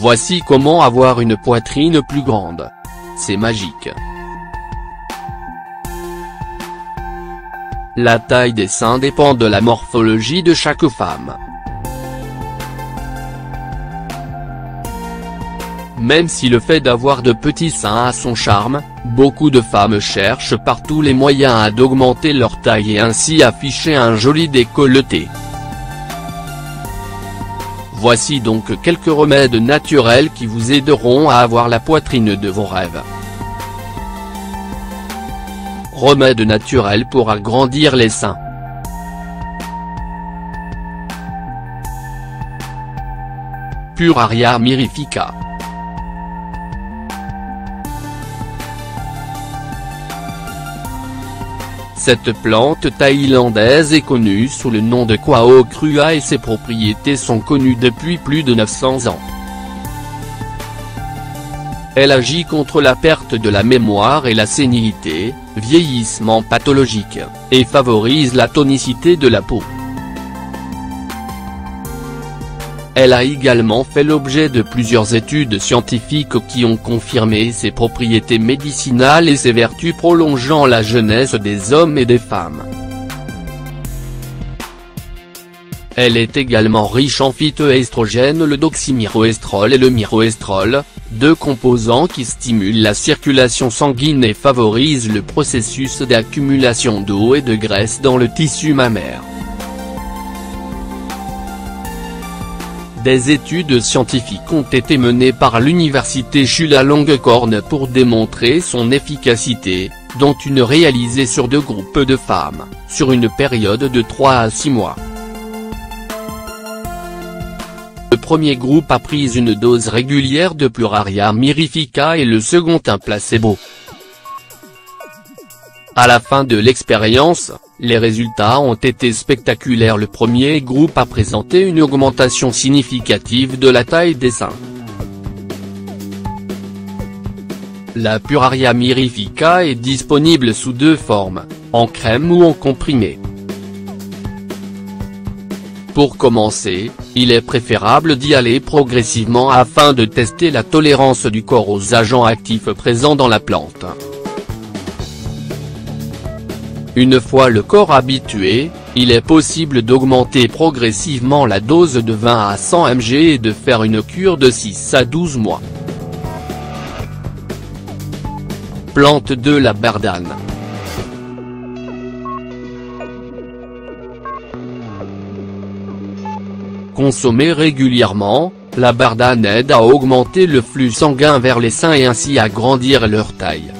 Voici comment avoir une poitrine plus grande. C'est magique. La taille des seins dépend de la morphologie de chaque femme. Même si le fait d'avoir de petits seins a son charme, beaucoup de femmes cherchent par tous les moyens à d'augmenter leur taille et ainsi afficher un joli décolleté. Voici donc quelques remèdes naturels qui vous aideront à avoir la poitrine de vos rêves. Remède naturel pour agrandir les seins. Puraria mirifica. Cette plante thaïlandaise est connue sous le nom de Krua et ses propriétés sont connues depuis plus de 900 ans. Elle agit contre la perte de la mémoire et la sénilité, vieillissement pathologique, et favorise la tonicité de la peau. Elle a également fait l'objet de plusieurs études scientifiques qui ont confirmé ses propriétés médicinales et ses vertus prolongeant la jeunesse des hommes et des femmes. Elle est également riche en phytoestrogènes le doxymiroestrol et le miroestrol, deux composants qui stimulent la circulation sanguine et favorisent le processus d'accumulation d'eau et de graisse dans le tissu mammaire. Des études scientifiques ont été menées par l'université Chulalongkorn pour démontrer son efficacité, dont une réalisée sur deux groupes de femmes, sur une période de 3 à 6 mois. Le premier groupe a pris une dose régulière de Pluraria mirifica et le second un placebo. À la fin de l'expérience, les résultats ont été spectaculaires le premier groupe a présenté une augmentation significative de la taille des seins. La Puraria mirifica est disponible sous deux formes, en crème ou en comprimé. Pour commencer, il est préférable d'y aller progressivement afin de tester la tolérance du corps aux agents actifs présents dans la plante. Une fois le corps habitué, il est possible d'augmenter progressivement la dose de 20 à 100 mg et de faire une cure de 6 à 12 mois. Plante de la bardane Consommée régulièrement, la bardane aide à augmenter le flux sanguin vers les seins et ainsi à grandir leur taille.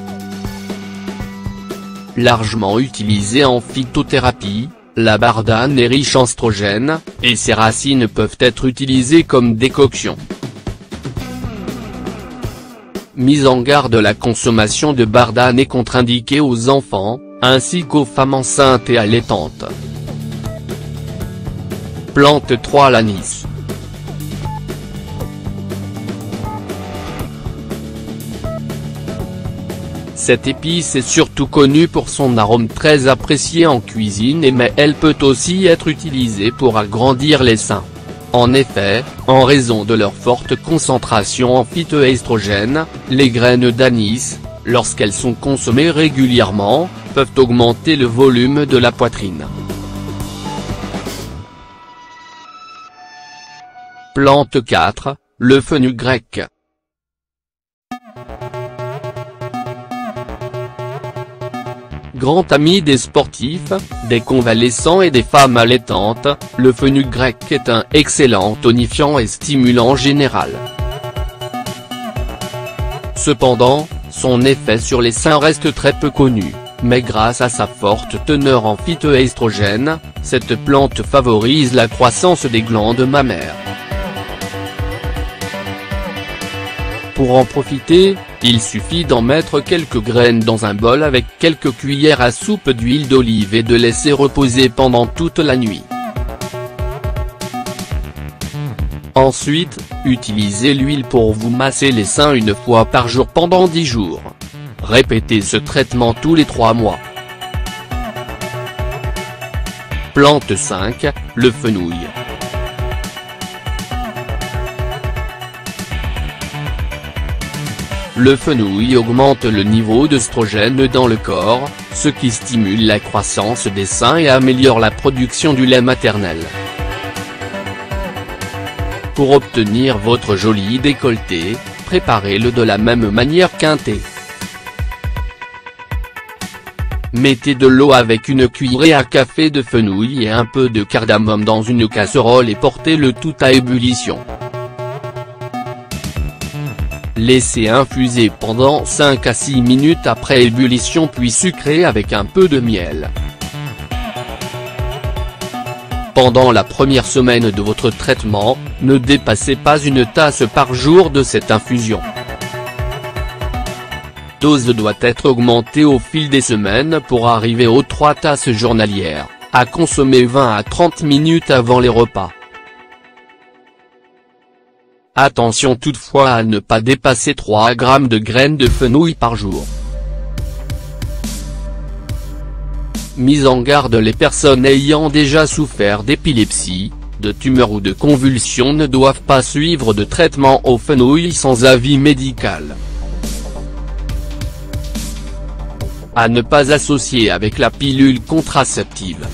Largement utilisée en phytothérapie, la bardane est riche en strogène, et ses racines peuvent être utilisées comme décoction. Mise en garde la consommation de bardane est contre-indiquée aux enfants, ainsi qu'aux femmes enceintes et allaitantes. Plante 3 l'anis. Cette épice est surtout connue pour son arôme très apprécié en cuisine mais elle peut aussi être utilisée pour agrandir les seins. En effet, en raison de leur forte concentration en phytoestrogènes, les graines d'anis, lorsqu'elles sont consommées régulièrement, peuvent augmenter le volume de la poitrine. Plante 4, le fenugrec. Grand ami des sportifs, des convalescents et des femmes allaitantes, le fenugrec est un excellent tonifiant et stimulant général. Cependant, son effet sur les seins reste très peu connu, mais grâce à sa forte teneur en phytoestrogènes, cette plante favorise la croissance des glandes mammaires. Pour en profiter, il suffit d'en mettre quelques graines dans un bol avec quelques cuillères à soupe d'huile d'olive et de laisser reposer pendant toute la nuit. Ensuite, utilisez l'huile pour vous masser les seins une fois par jour pendant 10 jours. Répétez ce traitement tous les 3 mois. Plante 5, le fenouil. Le fenouil augmente le niveau d'œstrogène dans le corps, ce qui stimule la croissance des seins et améliore la production du lait maternel. Pour obtenir votre joli décolleté, préparez-le de la même manière qu'un thé. Mettez de l'eau avec une cuillerée à café de fenouil et un peu de cardamome dans une casserole et portez le tout à ébullition. Laissez infuser pendant 5 à 6 minutes après ébullition puis sucrez avec un peu de miel. Pendant la première semaine de votre traitement, ne dépassez pas une tasse par jour de cette infusion. Dose doit être augmentée au fil des semaines pour arriver aux 3 tasses journalières, à consommer 20 à 30 minutes avant les repas. Attention toutefois à ne pas dépasser 3 g de graines de fenouil par jour. Mise en garde les personnes ayant déjà souffert d'épilepsie, de tumeurs ou de convulsions ne doivent pas suivre de traitement au fenouil sans avis médical. À ne pas associer avec la pilule contraceptive.